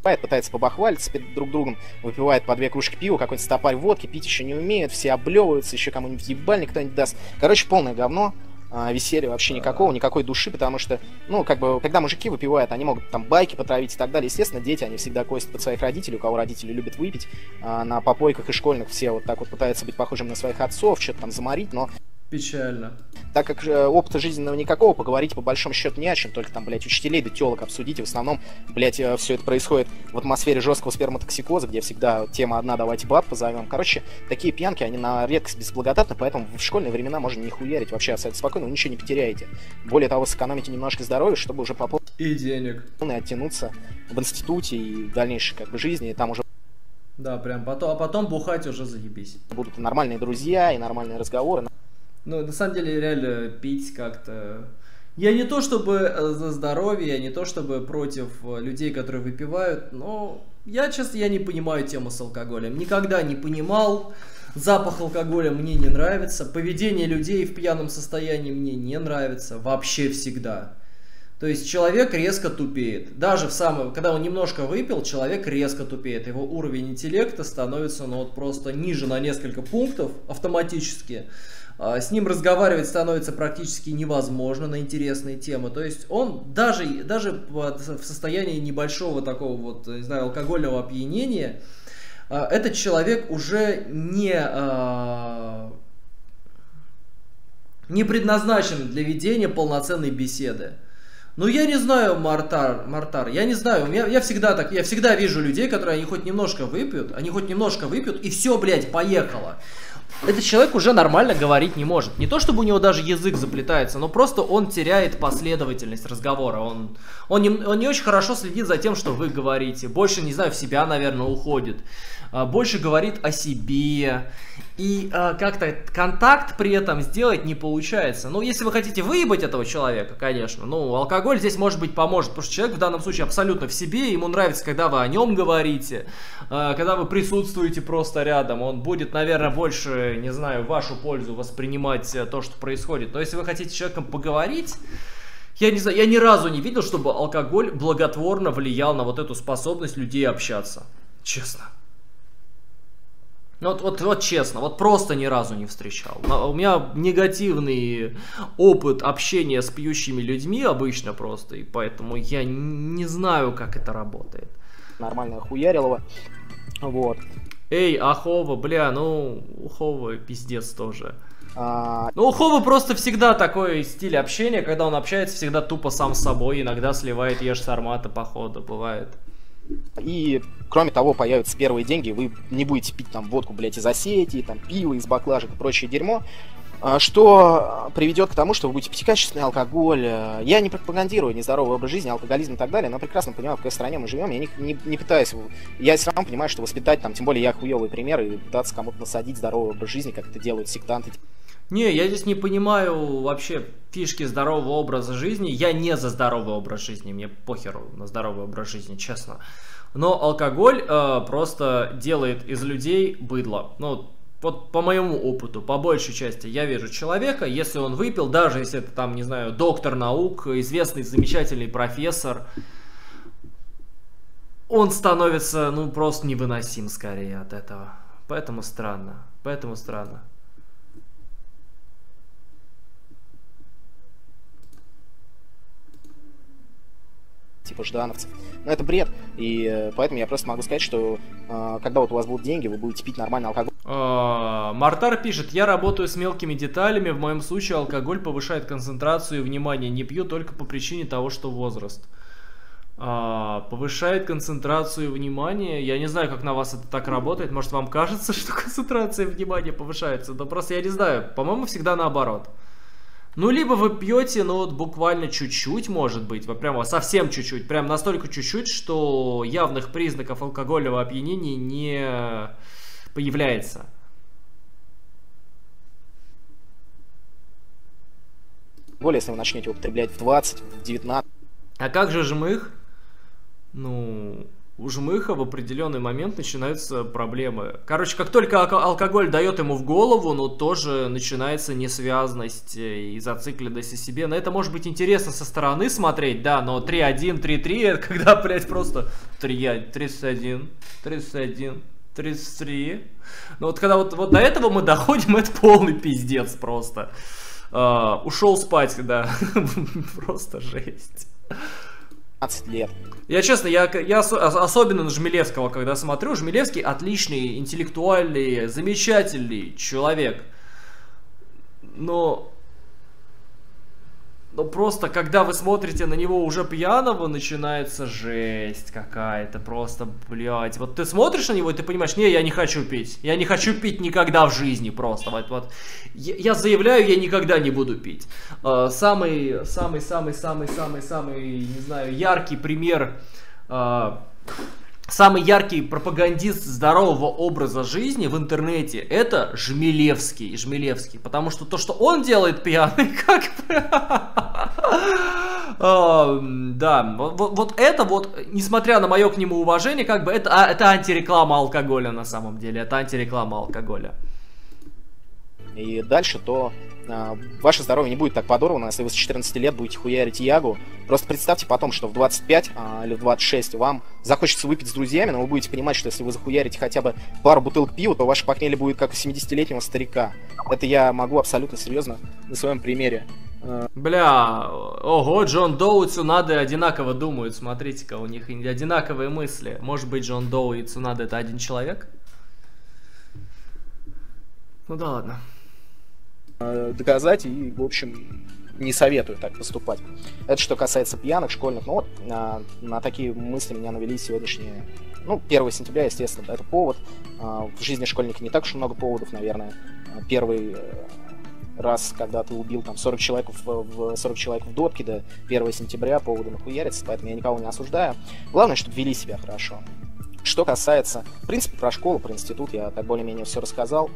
Выпивает, пытается побахвалиться перед друг другом, выпивает по две кружки пива, какой-то стопарь водки, пить еще не умеет, все облевываются, еще кому-нибудь ебальник кто-нибудь даст. Короче, полное говно, а, веселья вообще никакого, никакой души, потому что, ну, как бы, когда мужики выпивают, они могут там байки потравить и так далее. Естественно, дети, они всегда косят под своих родителей, у кого родители любят выпить, а, на попойках и школьных все вот так вот пытаются быть похожими на своих отцов, что-то там заморить, но Печально. так как э, опыта жизненного никакого, поговорить по большому счету не о чем, только там, блядь, учителей да телок обсудить, и в основном, блядь, все это происходит в атмосфере жесткого сперматоксикоза, где всегда тема одна, давайте баб позовем. Короче, такие пьянки, они на редкость безблагодатны, поэтому в школьные времена можно не хуярить, вообще абсолютно спокойно, вы ничего не потеряете. Более того, сэкономите немножко здоровья, чтобы уже по И денег. полной оттянуться в институте и в дальнейшей как бы жизни, и там уже Да, прям потом, а потом бухать уже заебись. будут и нормальные друзья, и нормальные разговоры, Ну, на самом деле, реально пить как-то... Я не то чтобы э, за здоровье, я не то чтобы против э, людей, которые выпивают, но я, честно, я не понимаю тему с алкоголем. Никогда не понимал. Запах алкоголя мне не нравится. Поведение людей в пьяном состоянии мне не нравится. Вообще всегда. То есть человек резко тупеет. Даже в самом, когда он немножко выпил, человек резко тупеет. Его уровень интеллекта становится ну, вот просто ниже на несколько пунктов автоматически. А, С ним разговаривать становится практически невозможно на интересные темы. То есть он даже, даже в состоянии небольшого такого вот, не знаю, алкогольного опьянения, а, этот человек уже не, а, не предназначен для ведения полноценной беседы. Ну, я не знаю, Мартар, Мартар, я не знаю, меня, я всегда так, я всегда вижу людей, которые они хоть немножко выпьют, они хоть немножко выпьют, и все, блядь, поехало. Этот человек уже нормально говорить не может. Не то, чтобы у него даже язык заплетается, но просто он теряет последовательность разговора. Он, он, не, он не очень хорошо следит за тем, что вы говорите. Больше, не знаю, в себя, наверное, уходит. А, Больше говорит о себе. И а, как-то контакт при этом сделать не получается. Ну, если вы хотите выебать этого человека, конечно, ну, алкоголь здесь, может быть, поможет. Потому что человек в данном случае абсолютно в себе. Ему нравится, когда вы о нем говорите, а, когда вы присутствуете просто рядом. Он будет, наверное, больше, не знаю, вашу пользу воспринимать э, то, что происходит. Но если вы хотите с человеком поговорить, я не знаю, я ни разу не видел, чтобы алкоголь благотворно влиял на вот эту способность людей общаться. Честно. Ну вот, вот, вот честно, вот просто ни разу не встречал. На- У меня негативный опыт общения с пьющими людьми обычно просто, и поэтому я не знаю, как это работает. нормальное хуярилово. Вот. Эй, Ахова, бля, ну, у Хова пиздец тоже. А, Ну, у Хова просто всегда такой стиль общения, когда он общается всегда тупо сам с собой, иногда сливает ешь сармата, походу, бывает. И, кроме того, появятся первые деньги, вы не будете пить там водку, блядь, из Осетии, там, пиво из баклажек и прочее дерьмо, что приведет к тому, что вы будете пить качественный алкоголь. Я не пропагандирую нездоровый образ жизни, алкоголизм и так далее, но прекрасно понимаю, в какой стране мы живем. Я не, не, не пытаюсь... Я все равно понимаю, что воспитать, там, тем более я хуёвый пример, и пытаться кому-то насадить здоровый образ жизни, как это делают сектанты. Не, я здесь не понимаю вообще фишки здорового образа жизни. Я не за здоровый образ жизни, мне похеру на здоровый образ жизни, честно. Но алкоголь э, просто делает из людей быдло. Ну, вот по моему опыту, по большей части, я вижу человека, если он выпил, даже если это там, не знаю, доктор наук, известный, замечательный профессор, он становится, ну, просто невыносим скорее от этого. Поэтому странно, поэтому странно. Типа ждановцев. Но это бред, и э, поэтому я просто могу сказать, что э, когда вот у вас будут деньги, вы будете пить нормальный алкоголь, А, Мартар пишет, я работаю с мелкими деталями, в моем случае алкоголь повышает концентрацию и внимание, не пью только по причине того, что возраст. А, повышает концентрацию внимания, я не знаю, как на вас это так работает, может вам кажется, что концентрация внимания повышается, но просто я не знаю, по-моему всегда наоборот. Ну, либо вы пьете, ну, вот буквально чуть-чуть, может быть, вот прямо совсем чуть-чуть, прям настолько чуть-чуть, что явных признаков алкогольного опьянения не появляется. если вы начнете употреблять в 20, в 19, А как же жмых? Ну, у жмыха в определенный момент начинаются проблемы. Короче, как только алкоголь дает ему в голову, ну тоже начинается несвязность и зацикленность о себе. На это может быть интересно со стороны смотреть, да, но 3-1, 3-3, это когда, блядь, просто 3, 31, 31, 33. Ну вот когда вот, вот до этого мы доходим, это полный пиздец просто. Uh, ушел спать, да. просто жесть. 15 лет. Я честно, я, я особенно на Жмелевского, когда смотрю, Жмелевский отличный, интеллектуальный, замечательный человек. Но но просто, когда вы смотрите на него уже пьяного, начинается жесть какая-то. Просто, блядь. Вот ты смотришь на него, и ты понимаешь, не, я не хочу пить. Я не хочу пить никогда в жизни просто. Вот, вот. Я, заявляю, я никогда не буду пить. А, самый, самый, самый, самый, самый, самый, не знаю, яркий пример а, Самый яркий пропагандист здорового образа жизни в интернете это Жмелевский. Жмелевский. Потому что то, что он делает пьяный, как Да, вот это вот, несмотря на мое к нему уважение, как бы это, а, это антиреклама алкоголя на самом деле. Это антиреклама алкоголя. И дальше то а, ваше здоровье не будет так подорвано, если вы с 14 лет будете хуярить ягу. Просто представьте потом, что в 25 а, или в 26 вам захочется выпить с друзьями, но вы будете понимать, что если вы захуярите хотя бы пару бутылок пива, то ваше похмелье будет как у 70-летнего старика. Это я могу абсолютно серьезно на своем примере. Бля, ого, Джон Доу и Цунады одинаково думают, смотрите-ка, у них одинаковые мысли. Может быть, Джон Доу и Цунада это один человек? Ну да ладно. Э, доказать и, в общем, не советую так поступать. Это что касается пьяных, школьных. Ну вот, на, на такие мысли меня навели сегодняшние... Ну, 1 сентября, естественно, да, это повод. А, в жизни школьника не так уж много поводов, наверное. А, первый э, раз, когда ты убил там 40 человек в, 40 человек в дотке, да, 1 сентября поводы нахуяриться, поэтому я никого не осуждаю. Главное, чтобы вели себя хорошо. Что касается, в принципе, про школу, про институт, я так более-менее все рассказал.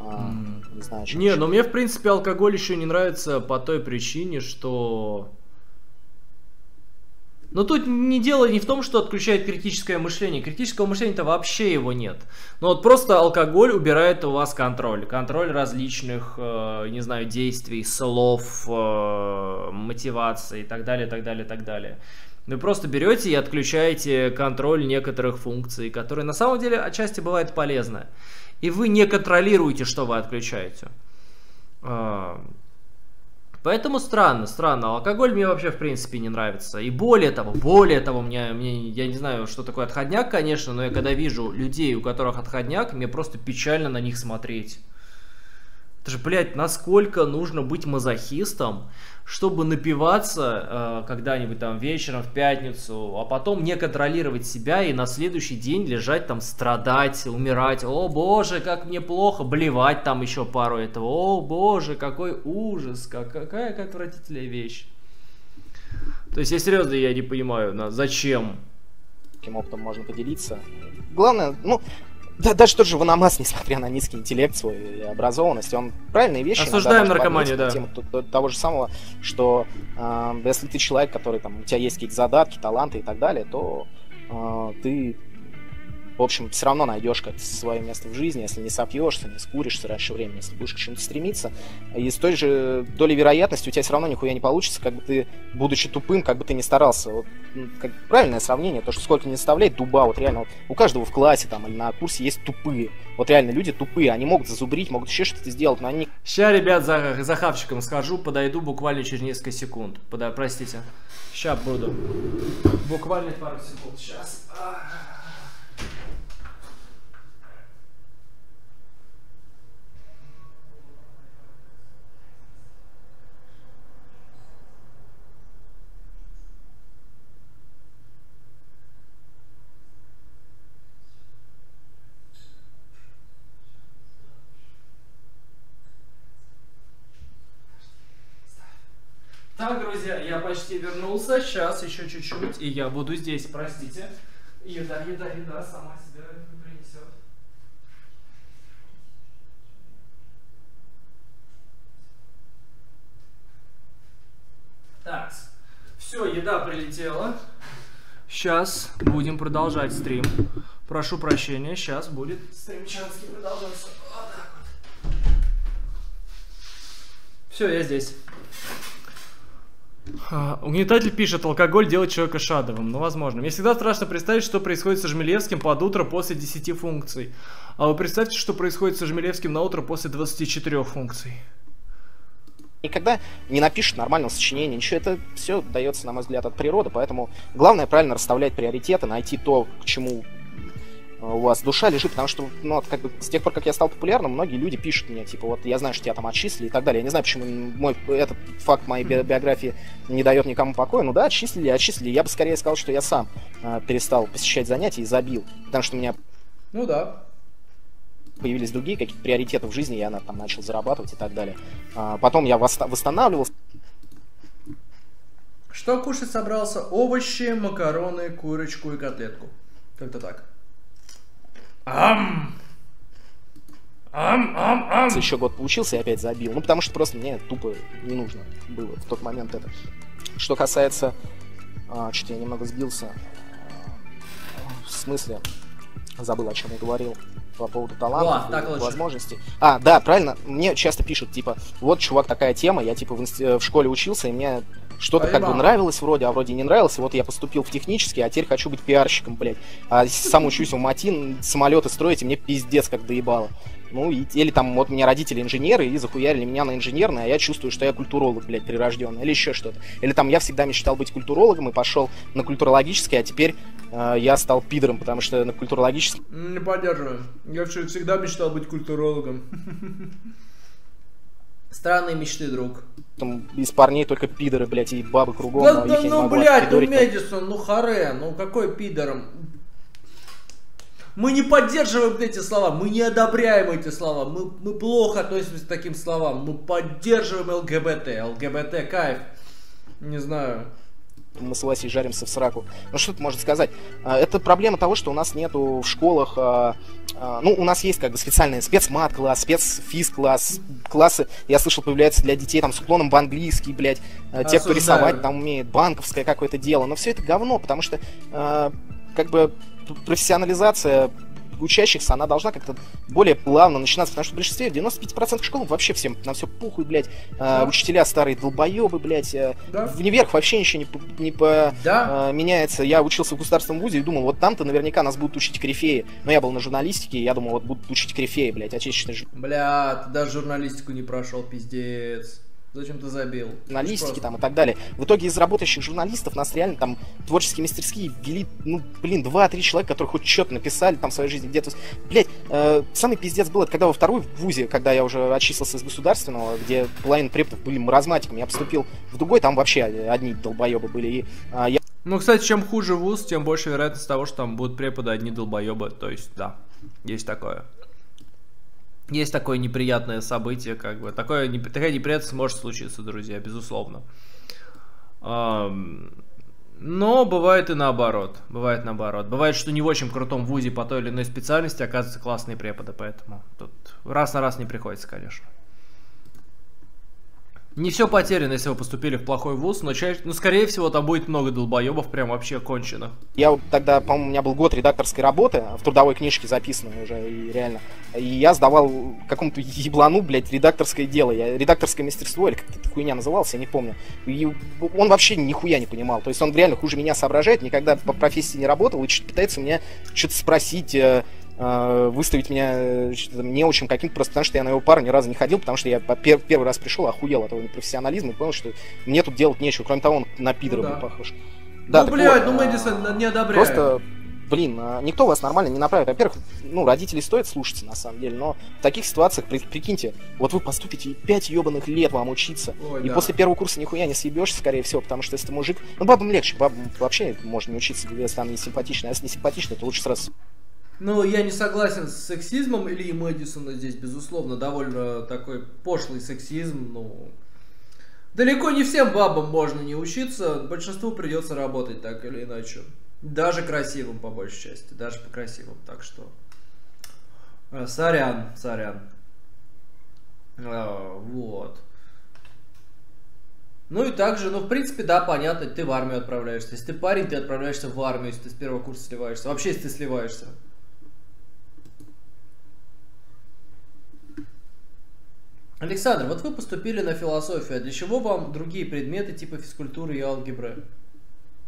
А, не знаю, Не, но ну мне, в принципе, алкоголь еще не нравится по той причине, что... Но тут не дело не в том, что отключает критическое мышление. Критического мышления-то вообще его нет. Но вот просто алкоголь убирает у вас контроль. Контроль различных, э, не знаю, действий, слов, э, мотивации и так далее, так далее, так далее. Вы просто берете и отключаете контроль некоторых функций, которые на самом деле отчасти бывает полезны и вы не контролируете, что вы отключаете. А, поэтому странно, странно. Алкоголь мне вообще в принципе не нравится. И более того, более того, мне, мне, я не знаю, что такое отходняк, конечно, но я когда вижу людей, у которых отходняк, мне просто печально на них смотреть. Это же, блядь, насколько нужно быть мазохистом, чтобы напиваться э, когда-нибудь там вечером в пятницу, а потом не контролировать себя и на следующий день лежать там страдать, умирать. О боже, как мне плохо, блевать там еще пару этого. О боже, какой ужас, как, какая, отвратительная вещь. То есть я серьезно я не понимаю, на, зачем? Каким опытом можно поделиться? Главное, ну, да, даже тот же Ванамас, несмотря на низкий интеллект свой и образованность, он правильные вещи... Осуждаем наркоманию, да. Тему того же самого, что э, если ты человек, который там, у тебя есть какие-то задатки, таланты и так далее, то э, ты в общем, все равно найдешь как свое место в жизни, если не сопьешься, не скуришься раньше времени, если будешь к чему-то стремиться. И с той же долей вероятности у тебя все равно нихуя не получится, как бы ты, будучи тупым, как бы ты ни старался. Вот, как, правильное сравнение, то, что сколько не составляет дуба, вот реально, вот, у каждого в классе там или на курсе есть тупые. Вот реально люди тупые, они могут зазубрить, могут еще что-то сделать, но они... Сейчас, ребят, за, за хавчиком схожу, подойду буквально через несколько секунд. Пода, простите. Сейчас буду. Буквально пару секунд, сейчас. Так, друзья, я почти вернулся. Сейчас еще чуть-чуть, и я буду здесь. Простите. Еда, еда, еда сама себя принесет. Так, все, еда прилетела. Сейчас будем продолжать стрим. Прошу прощения, сейчас будет стрим Чанский продолжаться. Вот так вот. Все, я здесь. Угнетатель пишет, алкоголь делает человека шадовым. Ну, возможно. Мне всегда страшно представить, что происходит с Жмелевским под утро после 10 функций. А вы представьте, что происходит с Жмелевским на утро после 24 функций. никогда не напишет нормального сочинения, ничего. Это все дается, на мой взгляд, от природы, поэтому главное правильно расставлять приоритеты, найти то, к чему у вас душа лежит, потому что, ну, вот как бы с тех пор, как я стал популярным, многие люди пишут мне, типа, вот я знаю, что тебя там отчислили и так далее. Я не знаю, почему мой, этот факт моей би- биографии не дает никому покоя. Ну да, отчислили, отчислили. Я бы скорее сказал, что я сам э, перестал посещать занятия и забил, потому что у меня Ну да. появились другие какие-то приоритеты в жизни, я на- там начал зарабатывать и так далее. А, потом я восста- восстанавливался, Что кушать собрался? Овощи, макароны, курочку и котлетку. Как-то так. Ам! Ам, ам, ам! еще год поучился и опять забил. Ну, потому что просто мне тупо не нужно было в тот момент это. Что касается... а, Что-то я немного сбился. А, В смысле? Забыл, о чем я говорил. По поводу талантов, Ладно, так и лучше. возможностей. А, да, правильно. Мне часто пишут, типа, вот, чувак, такая тема, я, типа, в, инст- в школе учился, и мне что-то как бы нравилось вроде, а вроде не нравилось. И вот я поступил в технический, а теперь хочу быть пиарщиком, блядь. А сам учусь в МАТИН, самолеты строить, и мне пиздец как доебало. Ну, и, или там, вот у меня родители инженеры, и захуярили меня на инженерное, а я чувствую, что я культуролог, блядь, прирожденный, или еще что-то. Или там я всегда мечтал быть культурологом и пошел на культурологический, а теперь э, я стал пидором, потому что на культурологический Не поддерживаю. Я всё- всегда мечтал быть культурологом. Странные мечты, друг. там из парней только пидоры, блядь, и бабы кругом, Да, а да ну, блядь, ну. Медисон, ну, харе, ну, какой пидором? Мы не поддерживаем эти слова, мы не одобряем эти слова, мы, мы плохо относимся к таким словам, мы поддерживаем ЛГБТ, ЛГБТ кайф, не знаю. мы с Васей жаримся в сраку. Ну что тут можно сказать? А, Это проблема того, что у нас нету в школах, а, а, ну, у нас есть как бы специальные спецмат-класс, спецфиз-класс, классы, я слышал, появляются для детей там с уклоном в английский, блядь, а, те, кто Осуждаю. рисовать там умеет, банковское какое-то дело, но все это говно, потому что как бы профессионализация учащихся, она должна как-то более плавно начинаться, потому что в большинстве 95% школ вообще всем на все пухуй, блядь, а, Да. учителя старые долбоебы, блядь, а, Да. в универах вообще ничего не, не по, Да? э, меняется. Я учился в государственном вузе и думал, вот там-то наверняка нас будут учить корифеи. Но я был на журналистике, и я думал, вот будут учить корифеи, блядь, отечественной жу- Бля, ты даже журналистику не прошел, пиздец. Зачем ты забил? журналистики там и так далее. В итоге из работающих журналистов нас реально там творческие мастерские вели, ну, блин, два-три человека, которые хоть что-то написали там в своей жизни где-то. Блять, самый пиздец был это когда во второй вузе, когда я уже отчислился из государственного, где половина преподов были маразматиками, я поступил в другой, там вообще одни долбоебы были. И а, я Ну, кстати, чем хуже вуз, тем больше вероятность того, что там будут преподы одни долбоебы. То есть, да, есть такое. Есть такое неприятное событие, как бы. Такое, такая неприятность может случиться, друзья, безусловно. Но бывает и наоборот. Бывает наоборот. Бывает, что не в очень крутом вузе по той или иной специальности оказываются классные преподы, поэтому тут раз на раз не приходится, конечно. Не все потеряно, если вы поступили в плохой вуз, но чаще, ну, скорее всего, там будет много долбоебов, прям вообще конченых. Я вот тогда, по-моему, у меня был год редакторской работы, в трудовой книжке записанной уже, и реально. И я сдавал какому-то еблану, блядь, редакторское дело. Я, редакторское мастерство, или как эта хуйня называлась, я не помню. И он вообще нихуя не понимал. То есть он реально хуже меня соображает, никогда по профессии не работал, и пытается у меня что-то спросить, э, выставить меня э, там неучим каким-то, просто потому что я на его пару ни разу не ходил, потому что я пер- первый раз пришел, охуел от этого непрофессионализма и понял, что мне тут делать нечего. Кроме того, он на пидора Ну да. был похож. ну, так блядь, вот, ну а, Мэдисон не одобряет. Просто, блин, а, никто вас нормально не направит. Во-первых, ну, родителей стоит слушаться, на самом деле, но в таких ситуациях, при- прикиньте, вот вы поступите, и 5 ебаных лет вам учиться, Ой, и да. после первого курса нихуя не съебешься, скорее всего, потому что если ты мужик... Ну, бабам легче, бабам вообще можно не учиться, если она не симпатичная. А если не симпатичная, то лучше сразу Ну, я не согласен с сексизмом Ильи Мэдисона здесь, безусловно, довольно такой пошлый сексизм, ну... Далеко не всем бабам можно не учиться, большинству придется работать так или иначе. Даже красивым, по большей части, даже по красивым, так что... э, Сорян, сорян. А, вот. Ну и также, ну в принципе, да, понятно, ты в армию отправляешься. Если ты парень, ты отправляешься в армию, если ты с первого курса сливаешься. Вообще, если ты сливаешься. Александр, вот вы поступили на философию, а для чего вам другие предметы типа физкультуры и алгебры?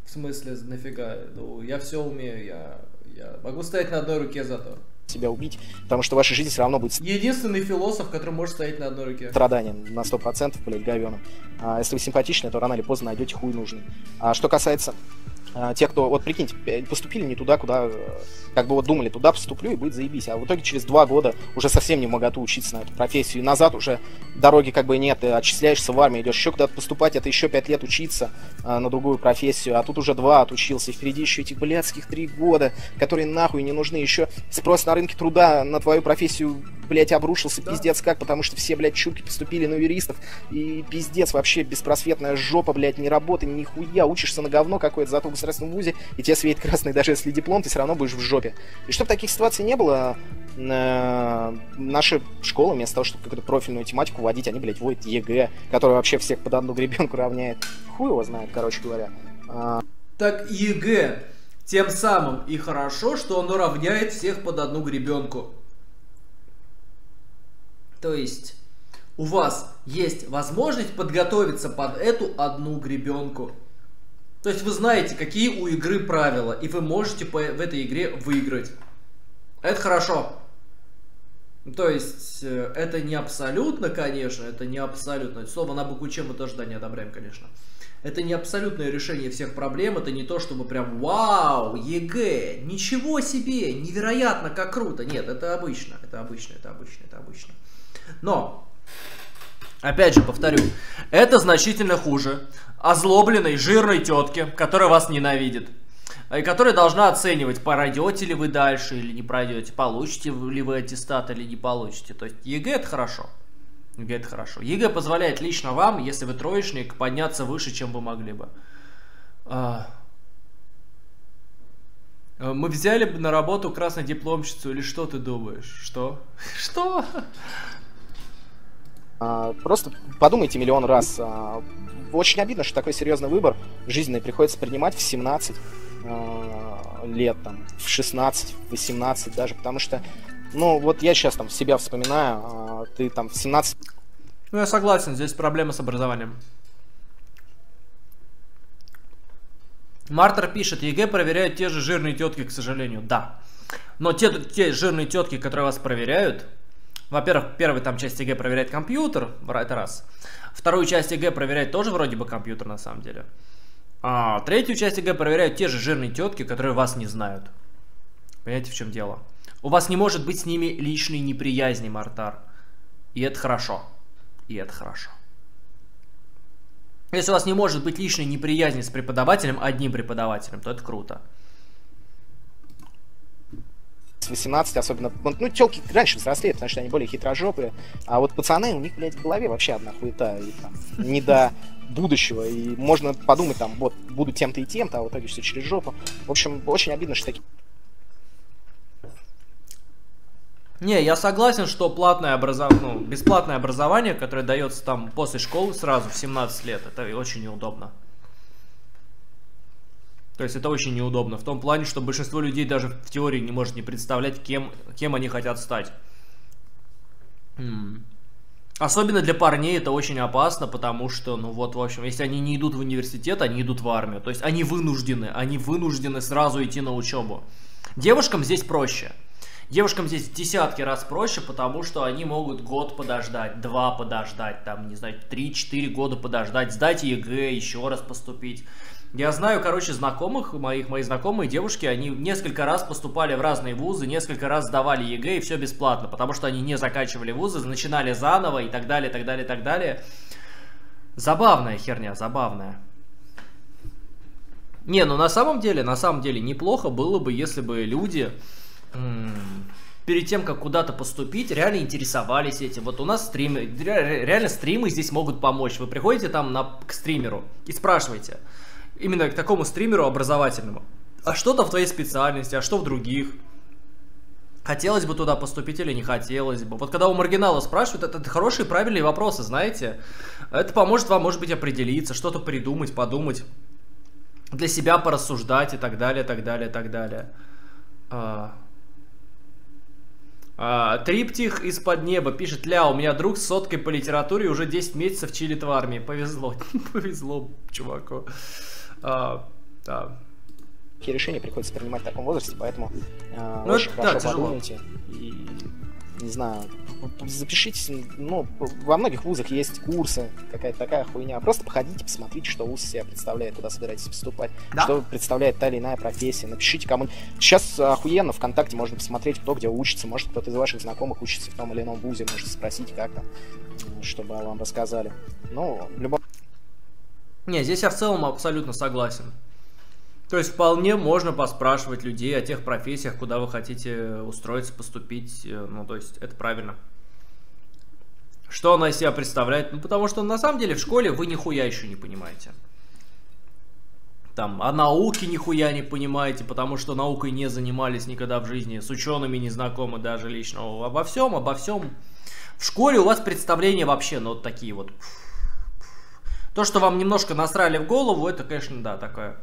В смысле, нафига? Ну, я все умею, я, я могу стоять на одной руке зато. себя убить, потому что ваша жизнь все равно будет Единственный философ, который может стоять на одной руке. страданием на 100%, блядь, говеным. А если вы симпатичны, то рано или поздно найдете хуй нужный. А что касается а, тех, кто, вот прикиньте, поступили не туда, куда, э, как бы вот думали, туда поступлю и будет заебись. А в итоге через два года уже совсем не могу учиться на эту профессию. И назад уже дороги как бы нет, ты отчисляешься в армию, идешь еще куда-то поступать, это еще пять лет учиться а, на другую профессию, а тут уже два отучился, и впереди еще эти блядских три года, которые нахуй не нужны. Еще спрос на рынке труда на твою профессию, блядь, обрушился, пиздец как, потому что все, блядь, чурки поступили на юристов, и пиздец, вообще беспросветная жопа, блядь, не работы, нихуя, учишься на говно какое-то, зато в государственном вузе, и тебе светит красный, даже если диплом, ты все равно будешь в жопе. И чтобы таких ситуаций не было, э, наши школы, вместо того, чтобы какую-то профильную тематику вводить, они, блядь, вводят ЕГЭ, который вообще всех под одну гребенку равняет. Хуй его знает, короче говоря. А, Так ЕГЭ тем самым и хорошо, что оно равняет всех под одну гребенку. То есть у вас есть возможность подготовиться под эту одну гребенку. То есть вы знаете, какие у игры правила, и вы можете в этой игре выиграть. Это хорошо. То есть э, это не абсолютно, конечно, это не абсолютно. Слово на букву Ч мы тоже да, не одобряем, конечно. Это не абсолютное решение всех проблем, это не то, чтобы прям вау, ЕГЭ, ничего себе, невероятно, как круто. Нет, это обычно, это обычно, это обычно, это обычно. Но, опять же, повторю, это значительно хуже озлобленной, жирной тетке, которая вас ненавидит. И которая должна оценивать, пройдете ли вы дальше или не пройдете, получите ли вы аттестат или не получите. То есть ЕГЭ это хорошо. ЕГЭ это хорошо. ЕГЭ позволяет лично вам, если вы троечник, подняться выше, чем вы могли бы. А. Э, Мы взяли бы на работу красной дипломщицу или что ты думаешь? Что? Что? а, просто подумайте миллион раз. а, очень обидно, что такой серьезный выбор жизненный приходится принимать в 17 а, лет, там, в 16, в 18 даже, потому что, ну, вот я сейчас там себя вспоминаю, а, ты там в 17 Ну, я согласен, здесь проблема с образованием. Мартер пишет, ЕГЭ проверяют те же жирные тетки, к сожалению. Да. Но те, те жирные тетки, которые вас проверяют, во-первых, первая там часть ЕГЭ проверяет компьютер, это раз. Вторую часть ЕГЭ проверяет тоже вроде бы компьютер на самом деле. А третью часть ЕГЭ проверяют те же жирные тетки, которые вас не знают. Понимаете, в чем дело? У вас не может быть с ними личной неприязни, Мартар. И это хорошо. И это хорошо. Если у вас не может быть личной неприязни с преподавателем, одним преподавателем, то это круто. 18, особенно, ну, телки раньше взрослеют, потому что они более хитрожопые, а вот пацаны, у них, блядь, в голове вообще одна хуета, и там, не до будущего, и можно подумать, там, вот, буду тем-то и тем-то, а в итоге все через жопу. В общем, очень обидно, что такие Не, я согласен, что платное образование, ну, бесплатное образование, которое дается там после школы сразу в 17 лет, это очень неудобно. То есть это очень неудобно. В том плане, что большинство людей даже в теории не может не представлять, кем, кем они хотят стать. Особенно для парней это очень опасно, потому что, ну вот, в общем, если они не идут в университет, они идут в армию. То есть они вынуждены, они вынуждены сразу идти на учебу. Девушкам здесь проще. Девушкам здесь десятки раз проще, потому что они могут год подождать, два подождать, там, не знаю, три-четыре года подождать, сдать ЕГЭ, еще раз поступить. Я знаю, короче, знакомых, моих, мои знакомые девушки, они несколько раз поступали в разные вузы, несколько раз сдавали ЕГЭ, и все бесплатно, потому что они не заканчивали вузы, начинали заново и так далее, так далее, так далее. Забавная херня, забавная. Не, ну на самом деле, на самом деле неплохо было бы, если бы люди перед тем, как куда-то поступить, реально интересовались этим. Вот у нас стримы, ре- реально стримы здесь могут помочь. Вы приходите там на, к стримеру и спрашиваете, именно к такому стримеру образовательному, а что там в твоей специальности, а что в других? Хотелось бы туда поступить или не хотелось бы. Вот когда у маргинала спрашивают, это, это хорошие правильные вопросы, знаете. Это поможет вам, может быть, определиться, что-то придумать, подумать, для себя порассуждать и так далее, так далее, так далее. А... Триптих из-под неба пишет, ля, у меня друг с соткой по литературе уже 10 месяцев чилит в армии. Повезло, повезло чуваку. А, да какие решения приходится принимать в таком возрасте, поэтому э, ну, очень это, хорошо да, подумайте. И, не знаю, запишитесь, ну, во многих вузах есть курсы, какая-то такая хуйня. Просто походите, посмотрите, что вуз себя представляет, куда собираетесь поступать, да? что представляет та или иная профессия. Напишите кому Сейчас охуенно ВКонтакте можно посмотреть, кто где учится. Может, кто-то из ваших знакомых учится в том или ином вузе, можете спросить как-то, чтобы вам рассказали. Ну, любом... Не, здесь я в целом абсолютно согласен. То есть вполне можно поспрашивать людей о тех профессиях, куда вы хотите устроиться, поступить. Э, ну, то есть это правильно. Что она из себя представляет? Ну, потому что на самом деле в школе вы нихуя еще не понимаете. Там, о науке нихуя не понимаете, потому что наукой не занимались никогда в жизни, с учеными не знакомы даже лично. Обо всем, обо всем. В школе у вас представления вообще, ну, вот такие вот. То, что вам немножко насрали в голову, это, конечно, да, такое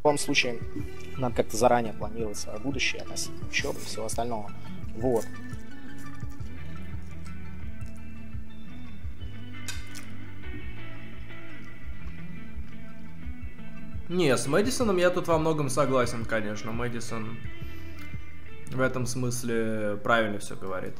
в любом случае, надо как-то заранее планировать свое будущее относительно учебы и всего остального. Вот. Не, с Мэдисоном я тут во многом согласен, конечно. Мэдисон в этом смысле правильно все говорит.